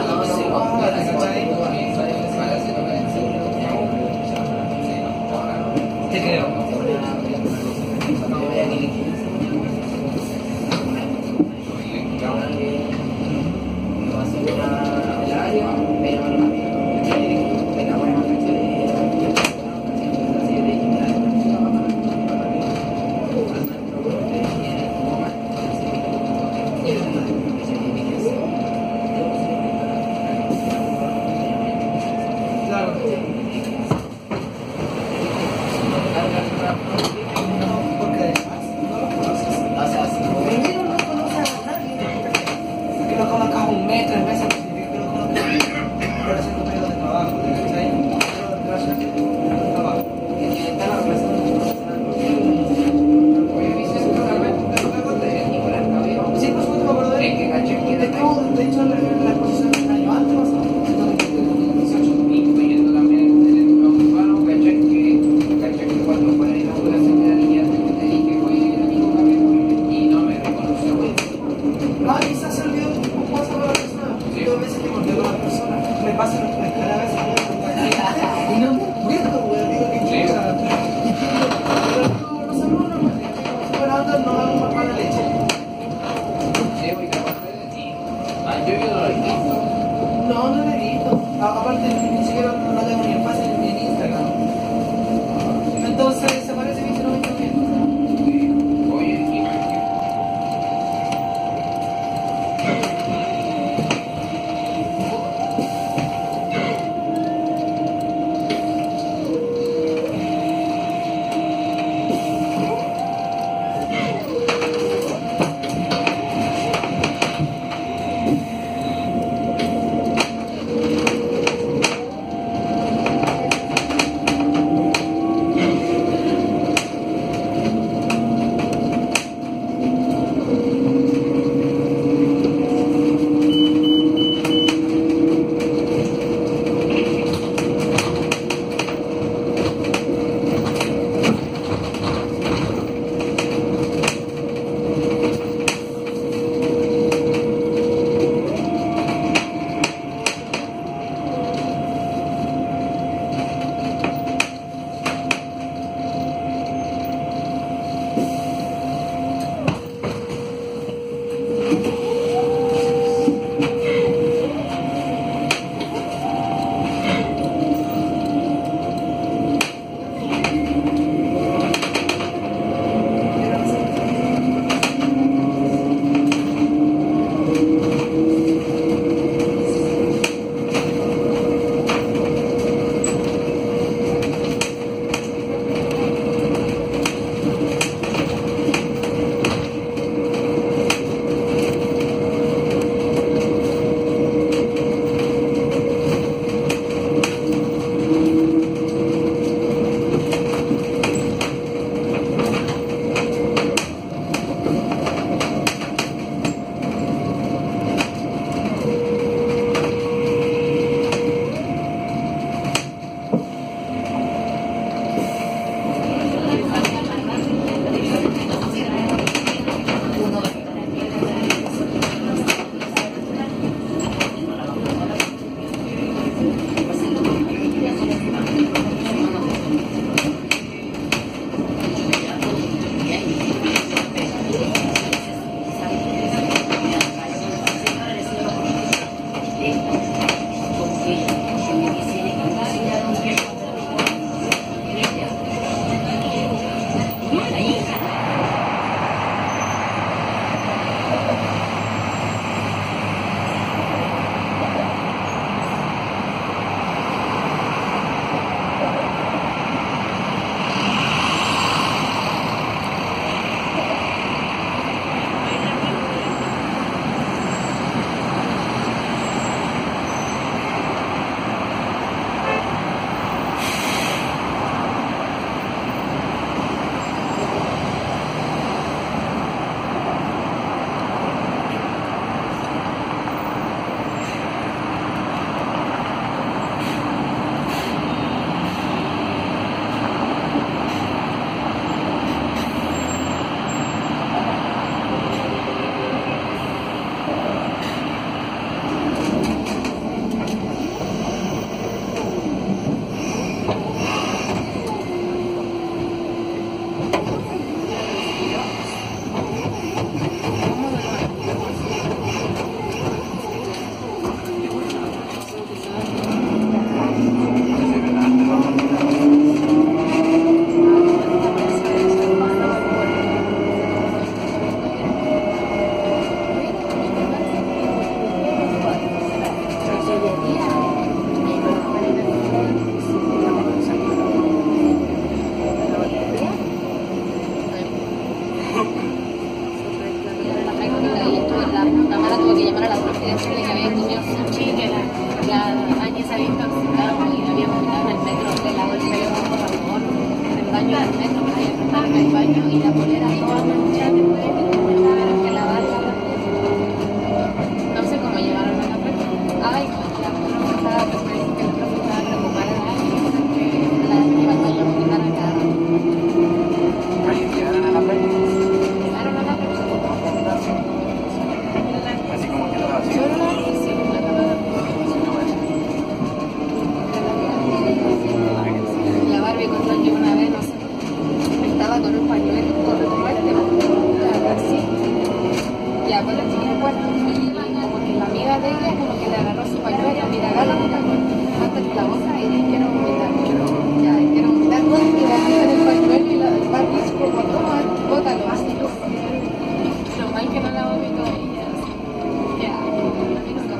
あの、すごく、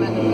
a